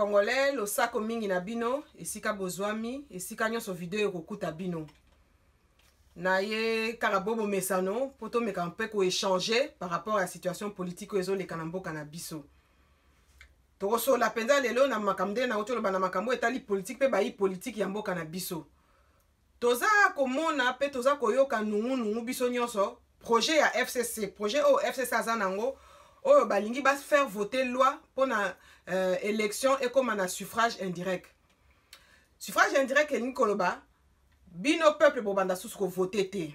congolais losako mingi na bino esika bozwami esika nyonso video ekokuta bino na ye kaka bo bomesano mpo tomeka mpe koechange par rapport ya situation politique oyo ezoleka na mboka na biso tokosola mpenza lelo na makambo ndenge nauti oloba na makambo oyo etali politike mpe bayi politike ya mboka na biso Toza komona pe toza koyoka nungu nungu biso nyonso projet ya FCC, projet oyo FCC aza nango oyo balingi ba faire voter loi pona euh, election ekoma na suffrage indirect. Suffrage indirect elingi koloba bino peuple bobanda susu ko voter te.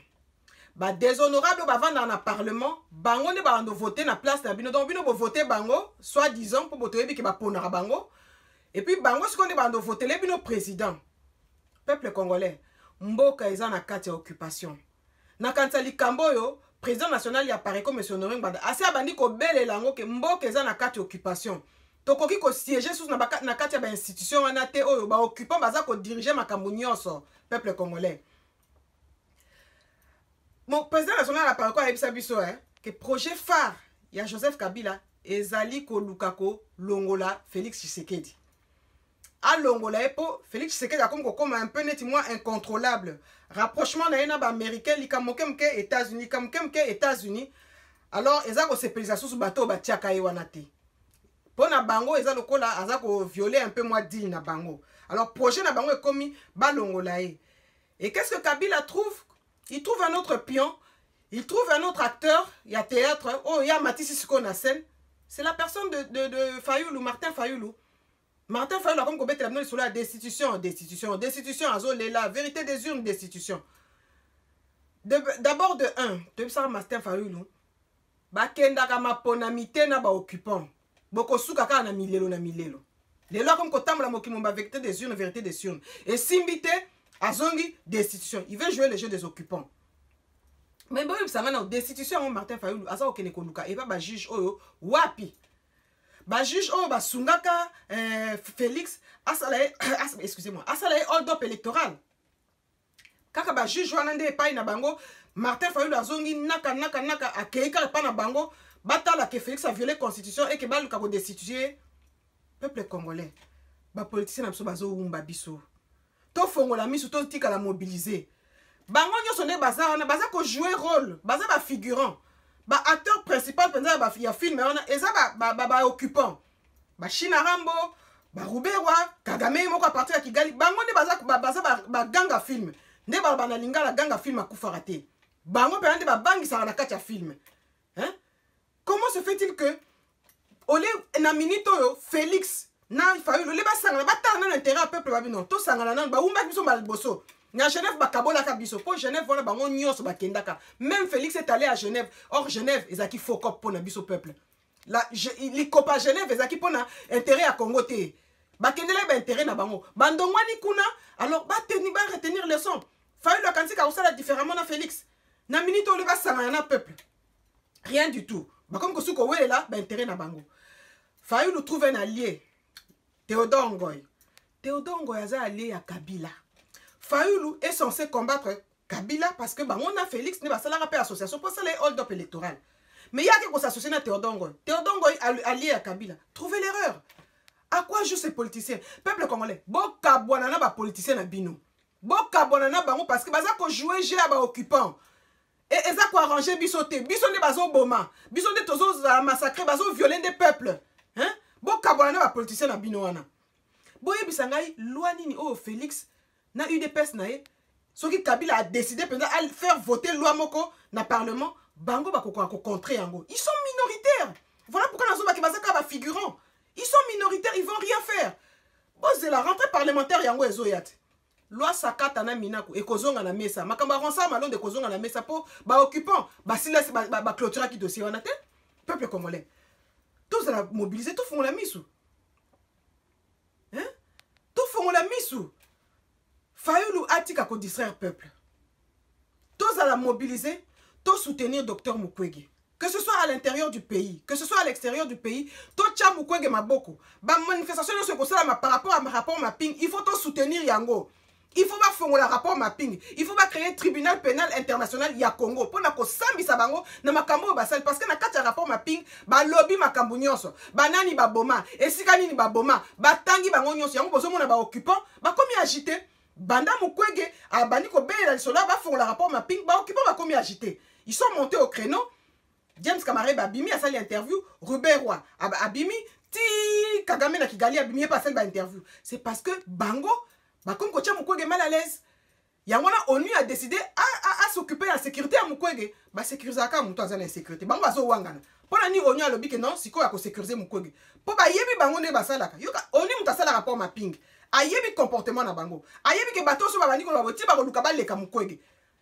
ba déshonorable oyo bavandaka na parlement bango nde babando vote na place na bino donc bino bovote bango soit disant mpo botoyebi ke baponaka bango epuis bango sikoyo nde babando votele bino président peuple congolais mboka eza na kati ya occupation nakanisa likambo oyo président national ya pareco monsieur honore ngbanda asi abandi kobelela yango ke mboka eza na kati occupation tokoki kosiege susu na, na kati ya bainstitution wana te oyo baoccupant baza kodirige makambo nyonso peuple congolais mon président national ya pareco ayebisa biso eh, ke projet phare ya joseph kabila ezali koluka kolongola félix tshisekedi alongola ye mpo félix tshisekedi akomi kokoma un peu neti mwa incontrôlable rapprochement na ye na baaméricain likambo moke moke états-unis likambo moke moke états-unis alors eza kosepelisa susu bato oyo batiaka ye wana te mpo na bango eza lokola aza koviole un peu mwa dile na bango alors projet na bango ekomi balongola ye et qu'est ce que kabila trouve il trouve un autre pion il trouve un autre acteur ya théâtre oyo oh, ye amatisi sikoyo na scène c'est la personne de, de, de fayulu martin fayulu martin fayulu akomi kobetela bino lisolo ya destitution destitution destitution azolela vérité des urnes destitution d'abord de, de un toyebisaka martin fayulu bakendaka maponami te na baoccupant bokosuka kaka na milelo na milelo lelo akomi kotambola mokili mo bavérité des urnes vérité des urnes esimbi te azongi destitution il veut jouer le jeu des occupants me boyebisa ngai na destitution yango martin fayulu aza kokende koluka epa bajuge oyo wapi bajuge oyo basungaka eh, félix asala ye excusez-moi asala ye hold up électoral kaka ba juge wana nde epai na bango martin fayulu azongi naka naka naka akei kaka epai na bango batala ke félix aviole constitution eke baluka kodestitue peuple congolais bapolitisien na biso bazowumba biso tofongola miso totikala mobilise bango nyonso nde baza wana baza kojoue rôle baza bafigurant baacteur principal mpenza ya film wana eza baoccupant ba, ba, ba bashina rambo baruberwa kagame moko apartir ya kigali bango nde baza baganga ba, ba filme nde baloba na lingala ganga filme akufaka te bango mpenza nde babangisaka na kati ya filme hein? comment se fait-il que ole na minute oyo félix na fayulu ole basangana batala nano intérêt ya peuple babi non tosangana nano bawumbaki biso mbala liboso na genève bakabolaka biso mpo genève wana bango nyonso bakendaka même félix est allé à genève or genève ezalaki focop mpo na biso peuple la je, likopa ya genève ezalaki mpo na intérêt ya congo te bakendelaki baintérêt na bango bandongwani kuna alors bateni ba retenir leçon fayulu akanisika kosala différemment na félix na minute oyo basangana na peuple rien du tout bakomi kosuki kowelela baintérêt na bango fayulu trouve un allié théodore ngoy théodore ngoy aza allié ya kabila fayulu est censé combattre Kabila parce que bango na Felix ne basalaka pe association pour ça les hold up électoral. Mais yaki ko s'associer na Theodore Ngoy. Theodore Ngoy allié à Kabila. Trouvez l'erreur. À quoi jouent ces politiciens? Peuple congolais, bokabwana na ba politiciens na bino. Bokabwana na bango parce que baza ko jouer jeu à ba occupants. Et eza ko arranger biso te. Biso nde bazo boma. Biso nde tozo massacrer, bazo violer des peuples. Hein? Bokabwana na ba politiciens na bino wana. Boyebisa ngai loi nini oyo Felix na udps na ye soki kabila a décide mpenza a faire voter loi moko na parlement bango bakokoka kocontre yango ils sont minoritaires voilà pourquoi nazobaki baza kaka bafigurant ils sont minoritaires ils vont rien faire bozela rentrée parlementaire yango ezoya te loi sakata na minaku ekozonga na mesa makambo ya ronsar malonde ekozonga na mesa mpo baoccupant basilasi baclôturaki dossier wana te peuple congolais tozala mobilise tofungola miso hein? tofongola misu fayulu atika kodistraire peuple tozala mobilise tosoutenir docteur mukwege que ce soit à l'intérieur du pays que ce soit à l'extérieur du pays totya mukwege maboko bamanifestation nyonso ekosalama par rapport à rapport mapping il faut tosoutenir yango il faut bafongola rapport mapping il faut bacreye tribunal pénal international ya congo mpo na kosambisa bango na makambo oyo basali parce que na kati ya rapport mapping balobi makambo nyonso banani baboma esika nini baboma batangi bango nyonso yango bozomona baoccupant bakomi agite banda mukwege abandi kobelela lisolo ya bafongola rapport mapping baoccupant bakomi agite ils sont montés au créneau james camarade abimi asali interview ruben roi abimi ti kagame na kigali abimi ye mpe asali bainterview c'est parce que bango bakomi kotya mukwege mal à l'aise yango wana onu a décidé asoccupe na sécurité ya mukwege basecurisaka kaka moto aza na insécurité bango bazowangana mpo na nini onu alobi ke non sikoyo akosécurise mukwege mpo bayebi bango nde basalaka yoka onu moto asalaka mpo mapingi ayebi comportement na bango ayebi ke bato oso babandi koloba botie bakoluka baleka mukwege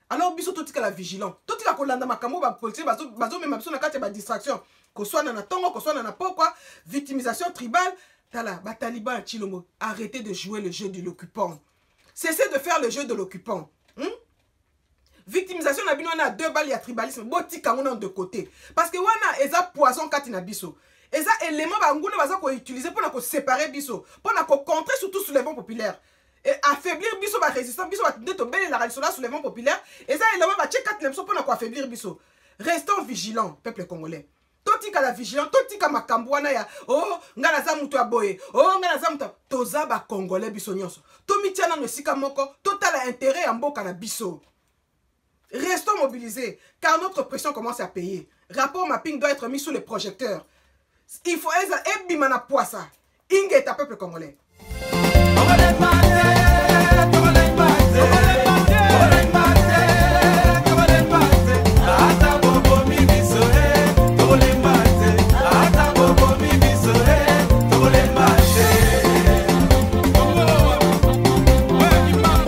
alors biso totikala vigilant totika kolanda makambo bapolitien bazomema biso na kati ya badistraction koswana na ntongo koswana na pokwa victimisation tribale tala bataliban ya chilombo arrete de jouer le jeu de l'occupant cessez de faire le jeu de l'occupant hmm? victimisation na bino wana ya deux balle ya tribalisme botika yango nano de côté parce que wana eza poison kati na biso eza élément banguna baza koutilize mpo na kosepare biso mpo na kocontre surtout soulèvement populaire et affaiblir biso ba résistants biso bato nde tobelelaka lisolo ya soulèvement populaire eza elama batie kati na biso mpona koaffaiblir biso restons vigilant peuple congolais totikala vigilant totika makambo wana ya o oh, ngai naza moto ya boye o oh, ngai naza moto toza bacongolais biso nyonso tomitya nano esika moko totala interet ya mboka na biso restons mobilisés car notre pression commence à payer rapport mapping doit être mis sous les projecteurs il faut eza ebima na poisa ingeta peuple congolais